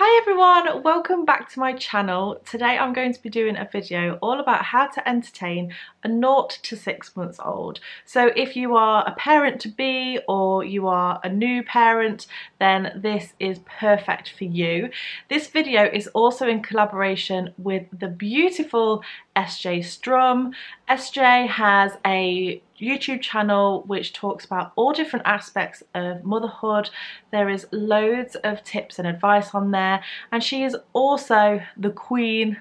Hi everyone, welcome back to my channel. Today I'm going to be doing a video all about how to entertain a 0 to 6 months old. So if you are a parent to be or you are a new parent then this is perfect for you. This video is also in collaboration with the beautiful SJ Strum. SJ has a YouTube channel which talks about all different aspects of motherhood. There is loads of tips and advice on there and she is also the queen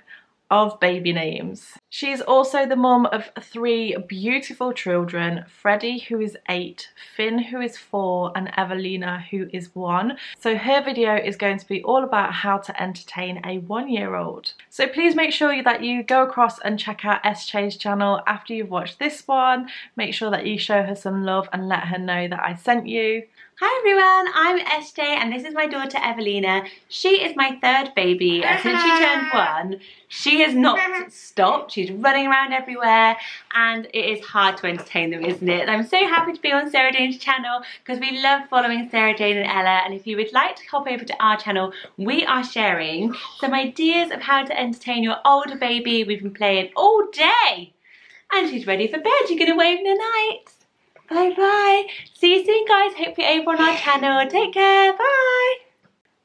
of baby names. She's also the mum of three beautiful children, Freddie who is eight, Finn who is four and Evelina who is one. So her video is going to be all about how to entertain a one year old. So please make sure that you go across and check out SJ's channel after you've watched this one. Make sure that you show her some love and let her know that I sent you. Hi everyone, I'm SJ and this is my daughter Evelina. She is my third baby and since she turned one, she has not stopped. She's running around everywhere and it is hard to entertain them, isn't it? And I'm so happy to be on Sarah-Jayne's channel because we love following Sarah-Jayne and Ella and if you would like to hop over to our channel, we are sharing some ideas of how to entertain your older baby. We've been playing all day and she's ready for bed. You're going to wave in the night. Bye bye. See you soon guys. Hope you're over on our channel. Take care. Bye.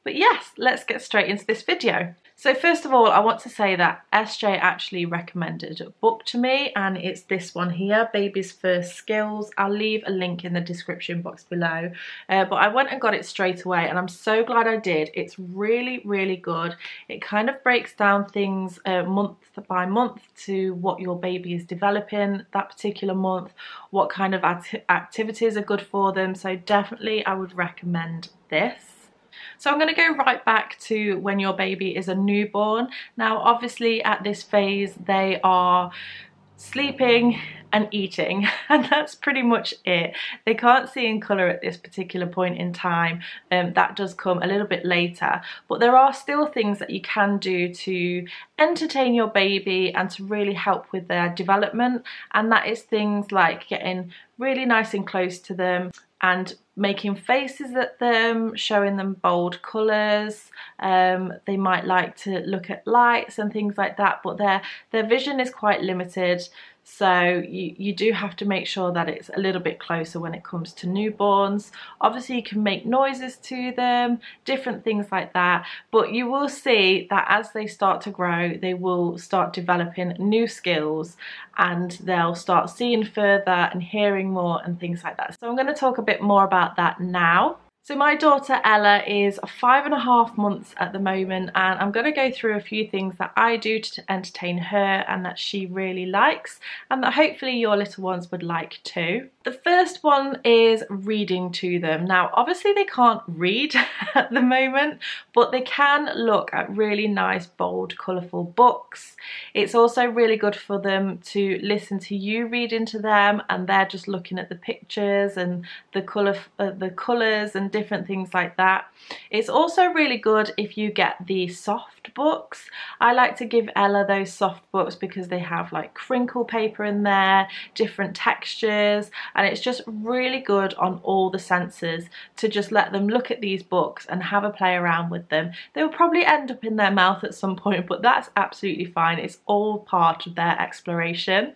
But yes, let's get straight into this video. So first of all, I want to say that SJ actually recommended a book to me and it's this one here, Baby's First Skills. I'll leave a link in the description box below. Uh, but I went and got it straight away and I'm so glad I did. It's really, really good. It kind of breaks down things uh, month by month to what your baby is developing that particular month, what kind of act activities are good for them. So definitely I would recommend this. So I'm going to go right back to when your baby is a newborn. Now obviously at this phase they are sleeping and eating and that's pretty much it. They can't see in colour at this particular point in time. Um, that does come a little bit later but there are still things that you can do to entertain your baby and to really help with their development and that is things like getting really nice and close to them and making faces at them, showing them bold colours. Um, they might like to look at lights and things like that, but their, their vision is quite limited. So you, you do have to make sure that it's a little bit closer when it comes to newborns. Obviously you can make noises to them, different things like that, but you will see that as they start to grow, they will start developing new skills and they'll start seeing further and hearing more and things like that. So I'm going to talk a bit more about that now. So my daughter Ella is five and a half months at the moment and I'm going to go through a few things that I do to entertain her and that she really likes and that hopefully your little ones would like too. The first one is reading to them. Now obviously they can't read at the moment but they can look at really nice bold colourful books. It's also really good for them to listen to you read into them and they're just looking at the pictures and the colour uh, the colours and different things like that. It's also really good if you get the soft books. I like to give Ella those soft books because they have like crinkle paper in there, different textures, and it's just really good on all the senses to just let them look at these books and have a play around with them. They will probably end up in their mouth at some point, but that's absolutely fine. It's all part of their exploration.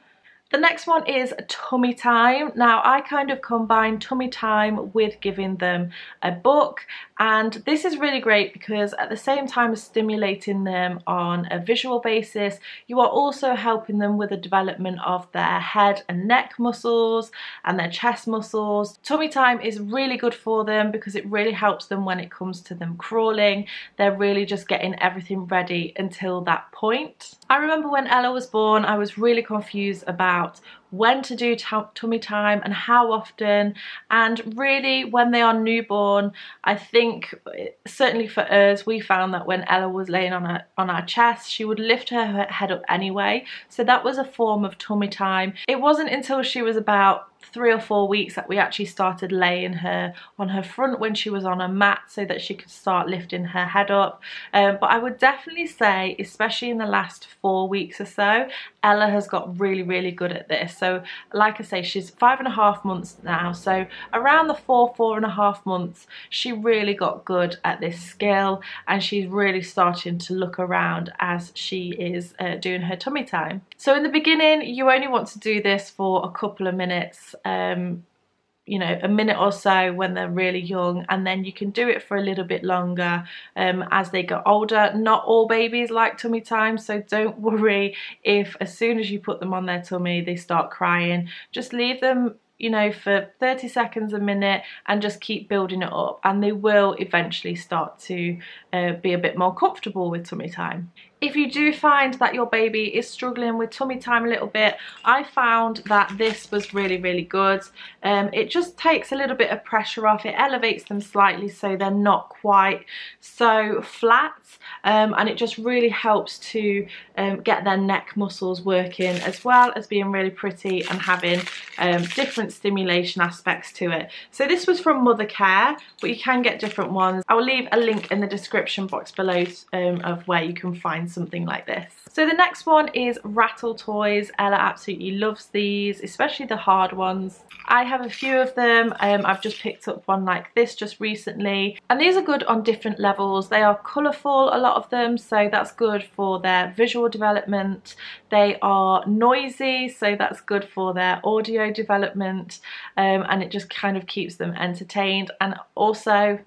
The next one is tummy time. Now I kind of combine tummy time with giving them a book and this is really great because at the same time as stimulating them on a visual basis you are also helping them with the development of their head and neck muscles and their chest muscles. Tummy time is really good for them because it really helps them when it comes to them crawling. They're really just getting everything ready until that point. I remember when Ella was born I was really confused about when to do tummy time and how often and really when they are newborn I think certainly for us we found that when Ella was laying on our, on our chest she would lift her head up anyway so that was a form of tummy time. It wasn't until she was about three or four weeks that we actually started laying her on her front when she was on a mat so that she could start lifting her head up. Um, but I would definitely say, especially in the last four weeks or so, Ella has got really, really good at this. So like I say, she's five and a half months now. So around the four, four and a half months, she really got good at this skill and she's really starting to look around as she is uh, doing her tummy time. So in the beginning, you only want to do this for a couple of minutes. Um, you know a minute or so when they're really young and then you can do it for a little bit longer um, as they get older not all babies like tummy time so don't worry if as soon as you put them on their tummy they start crying just leave them you know, for 30 seconds a minute and just keep building it up and they will eventually start to uh, be a bit more comfortable with tummy time. If you do find that your baby is struggling with tummy time a little bit, I found that this was really, really good. Um, it just takes a little bit of pressure off. It elevates them slightly so they're not quite so flat. Um, and it just really helps to um, get their neck muscles working as well as being really pretty and having um, different stimulation aspects to it. So this was from Mothercare, but you can get different ones. I'll leave a link in the description box below um, of where you can find something like this. So the next one is Rattle Toys. Ella absolutely loves these, especially the hard ones. I have a few of them. Um, I've just picked up one like this just recently. And these are good on different levels. They are colourful, a lot of them, so that's good for their visual development. They are noisy, so that's good for their audio development. Um, and it just kind of keeps them entertained. And also,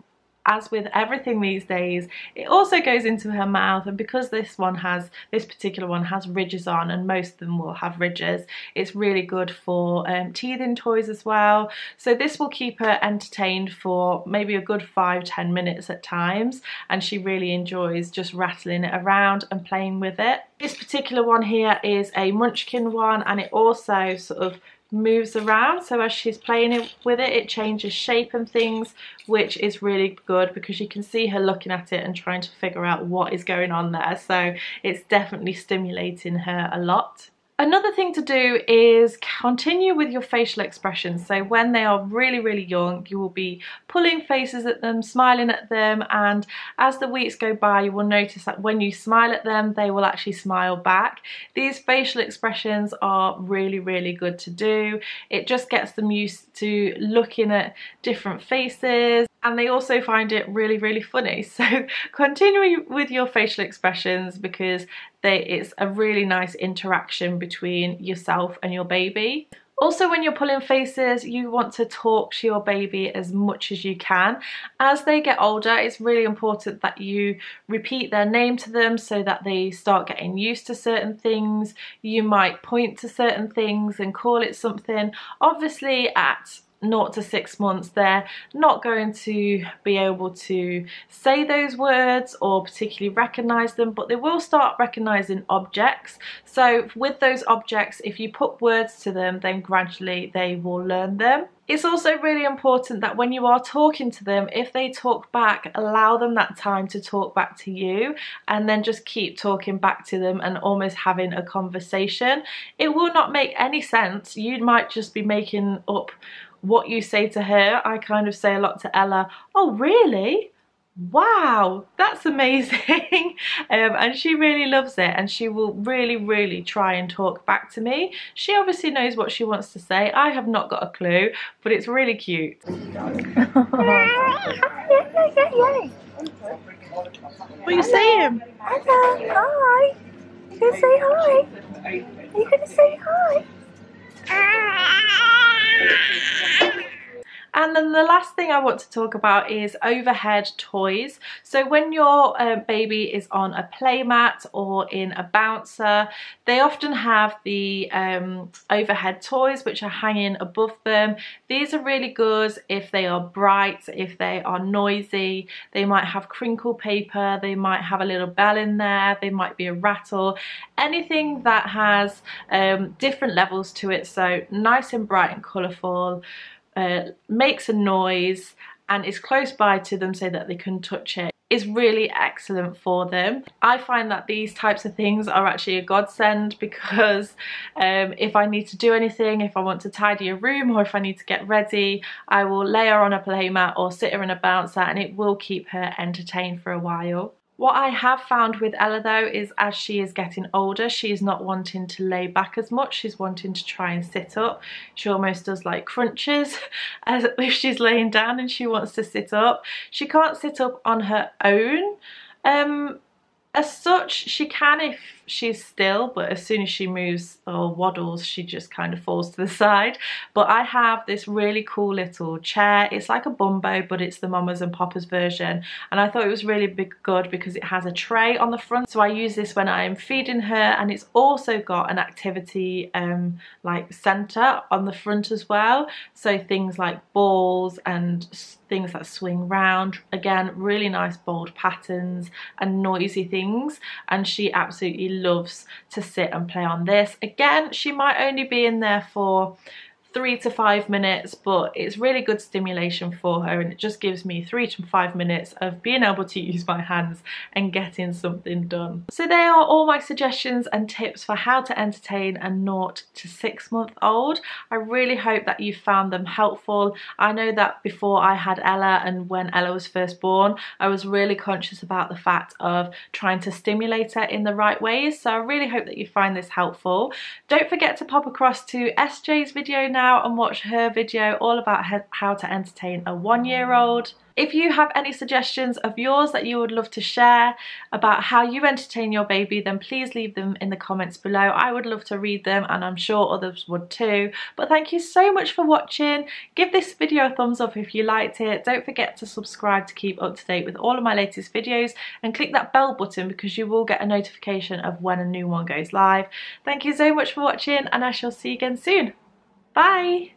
as with everything these days, it also goes into her mouth and because this one has, this particular one has ridges on and most of them will have ridges, it's really good for um, teething toys as well. So this will keep her entertained for maybe a good five, ten minutes at times and she really enjoys just rattling it around and playing with it. This particular one here is a Munchkin one and it also sort of moves around. So as she's playing it with it it changes shape and things which is really good because you can see her looking at it and trying to figure out what is going on there. So it's definitely stimulating her a lot Another thing to do is continue with your facial expressions. So when they are really, really young, you will be pulling faces at them, smiling at them, and as the weeks go by, you will notice that when you smile at them, they will actually smile back. These facial expressions are really, really good to do. It just gets them used to looking at different faces, and they also find it really really funny. So continue with your facial expressions because they, it's a really nice interaction between yourself and your baby. Also when you're pulling faces you want to talk to your baby as much as you can. As they get older it's really important that you repeat their name to them so that they start getting used to certain things. You might point to certain things and call it something. Obviously at naught to six months they're not going to be able to say those words or particularly recognize them but they will start recognizing objects so with those objects if you put words to them then gradually they will learn them it's also really important that when you are talking to them, if they talk back, allow them that time to talk back to you and then just keep talking back to them and almost having a conversation. It will not make any sense. You might just be making up what you say to her. I kind of say a lot to Ella, oh really? Wow, that's amazing. um, and she really loves it and she will really, really try and talk back to me. She obviously knows what she wants to say. I have not got a clue, but it's really cute. what are you saying? Hello, hi. You gonna say hi? Are you gonna say hi? Yeah. And then the last thing I want to talk about is overhead toys. So when your uh, baby is on a playmat or in a bouncer, they often have the um, overhead toys which are hanging above them. These are really good if they are bright, if they are noisy. They might have crinkle paper, they might have a little bell in there, they might be a rattle. Anything that has um, different levels to it, so nice and bright and colourful uh, makes a noise and is close by to them so that they can touch it. is really excellent for them. I find that these types of things are actually a godsend because um, if I need to do anything, if I want to tidy a room or if I need to get ready, I will lay her on a playmat or sit her in a bouncer and it will keep her entertained for a while. What I have found with Ella though is as she is getting older, she is not wanting to lay back as much. She's wanting to try and sit up. She almost does like crunches as if she's laying down and she wants to sit up. She can't sit up on her own. Um, as such, she can if she's still, but as soon as she moves or waddles, she just kind of falls to the side. But I have this really cool little chair. It's like a bumbo, but it's the mamas and papas version. And I thought it was really big, good because it has a tray on the front. So I use this when I'm feeding her and it's also got an activity um, like center on the front as well. So things like balls and things that swing round. Again, really nice bold patterns and noisy things. And she absolutely loves to sit and play on this. Again, she might only be in there for three to five minutes but it's really good stimulation for her and it just gives me three to five minutes of being able to use my hands and getting something done. So they are all my suggestions and tips for how to entertain a naught to six month old. I really hope that you found them helpful. I know that before I had Ella and when Ella was first born I was really conscious about the fact of trying to stimulate her in the right ways so I really hope that you find this helpful. Don't forget to pop across to SJ's video now now and watch her video all about how to entertain a one-year-old. If you have any suggestions of yours that you would love to share about how you entertain your baby, then please leave them in the comments below. I would love to read them and I'm sure others would too. But thank you so much for watching. Give this video a thumbs up if you liked it. Don't forget to subscribe to keep up to date with all of my latest videos and click that bell button because you will get a notification of when a new one goes live. Thank you so much for watching and I shall see you again soon. Bye!